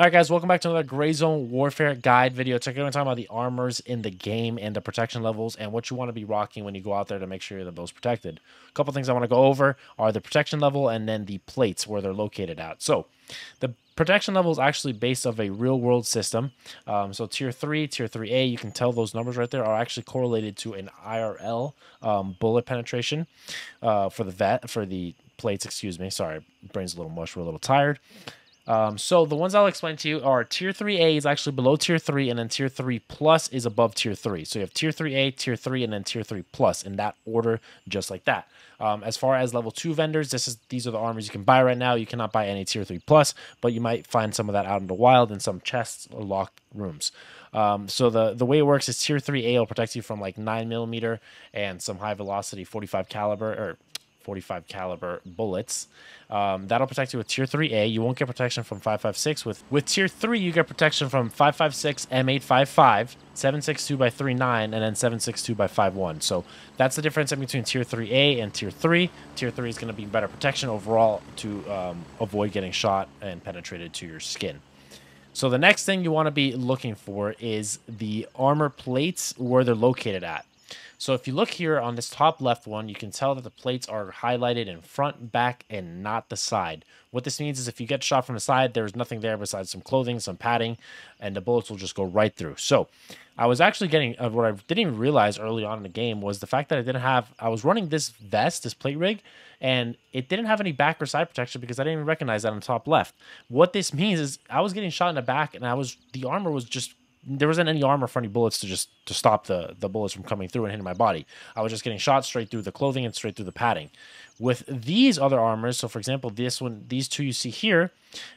All right, guys, welcome back to another Gray Zone Warfare guide video. Today, we're going to talk about the armors in the game and the protection levels and what you want to be rocking when you go out there to make sure you're the most protected. A couple things I want to go over are the protection level and then the plates where they're located at. So, the protection level is actually based off a real world system. Um, so, tier 3, tier 3A, you can tell those numbers right there are actually correlated to an IRL um, bullet penetration uh, for the vet, for the plates, excuse me. Sorry, brain's a little mush, we're a little tired. Um, so the ones I'll explain to you are tier 3A is actually below tier 3, and then tier 3 plus is above tier 3. So you have tier 3A, tier 3, and then tier 3 plus in that order, just like that. Um, as far as level 2 vendors, this is these are the armors you can buy right now. You cannot buy any tier 3 plus, but you might find some of that out in the wild in some chests or locked rooms. Um, so the the way it works is tier 3A will protect you from like 9 millimeter and some high velocity 45 caliber or 45 caliber bullets. Um, that'll protect you with tier 3A. You won't get protection from 556. With with tier 3, you get protection from 556, M855, 762 by 39, and then 762 by 51. So that's the difference in between tier 3A and tier 3. Tier 3 is going to be better protection overall to um, avoid getting shot and penetrated to your skin. So the next thing you want to be looking for is the armor plates where they're located at. So if you look here on this top left one, you can tell that the plates are highlighted in front, back, and not the side. What this means is if you get shot from the side, there's nothing there besides some clothing, some padding, and the bullets will just go right through. So I was actually getting, uh, what I didn't even realize early on in the game was the fact that I didn't have, I was running this vest, this plate rig, and it didn't have any back or side protection because I didn't even recognize that on top left. What this means is I was getting shot in the back and I was, the armor was just there wasn't any armor for any bullets to just to stop the the bullets from coming through and hitting my body. I was just getting shot straight through the clothing and straight through the padding. With these other armors, so for example, this one, these two you see here,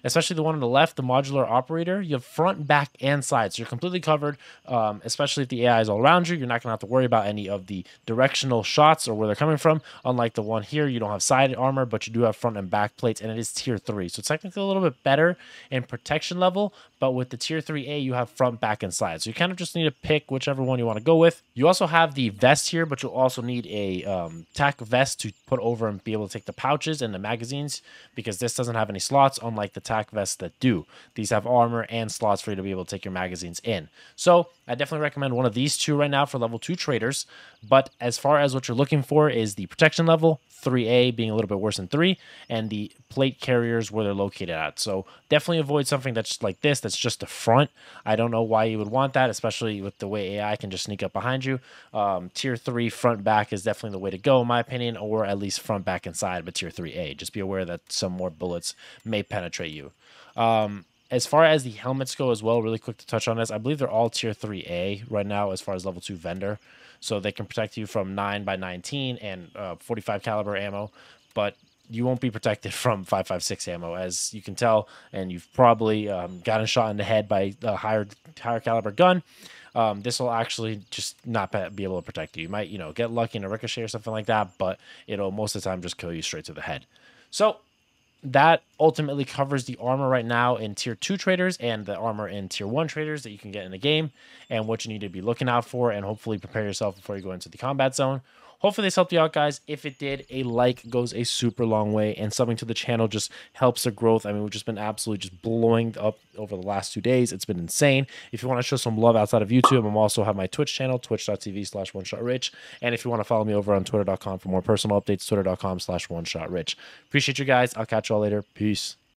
especially the one on the left, the modular operator, you have front, back, and side. So you're completely covered, um, especially if the AI is all around you. You're not going to have to worry about any of the directional shots or where they're coming from. Unlike the one here, you don't have side armor, but you do have front and back plates, and it is tier 3. So technically a little bit better in protection level, but with the tier 3A, you have front, back, and side. So you kind of just need to pick whichever one you want to go with. You also have the vest here, but you'll also need a um, tac vest to put over and be able to take the pouches and the magazines because this doesn't have any slots, unlike the tac vests that do. These have armor and slots for you to be able to take your magazines in. So I definitely recommend one of these two right now for level two traders. But as far as what you're looking for is the protection level, 3A being a little bit worse than 3, and the plate carriers where they're located at. So definitely avoid something that's like this, that's just the front. I don't know why you would want that, especially with the way AI can just sneak up behind you. Um, tier 3 front back is definitely the way to go, in my opinion, or at least front back and side, but tier 3A. Just be aware that some more bullets may penetrate you. Um, as far as the helmets go as well, really quick to touch on this, I believe they're all tier 3A right now as far as level 2 vendor. So they can protect you from 9 by 19 and uh, 45 caliber ammo but you won't be protected from 556 ammo as you can tell. And you've probably um, gotten shot in the head by a higher higher caliber gun. Um, this will actually just not be able to protect you. You might you know get lucky in a ricochet or something like that but it'll most of the time just kill you straight to the head. So that ultimately covers the armor right now in tier 2 traders and the armor in tier 1 traders that you can get in the game and what you need to be looking out for and hopefully prepare yourself before you go into the combat zone Hopefully this helped you out, guys. If it did, a like goes a super long way, and subbing to the channel just helps the growth. I mean, we've just been absolutely just blowing up over the last two days. It's been insane. If you want to show some love outside of YouTube, I'm also have my Twitch channel, twitch.tv slash one shot rich. And if you want to follow me over on twitter.com for more personal updates, twitter.com slash one shot rich. Appreciate you guys. I'll catch you all later. Peace.